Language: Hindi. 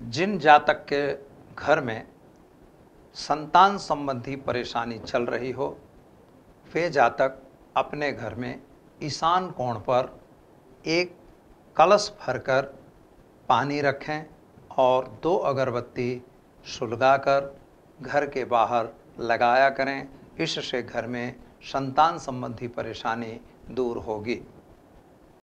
जिन जातक के घर में संतान संबंधी परेशानी चल रही हो, वे जातक अपने घर में ईशान कोण पर एक कलश भरकर पानी रखें और दो अगरबत्ती सुलगाकर घर के बाहर लगाया करें। इससे घर में संतान संबंधी परेशानी दूर होगी।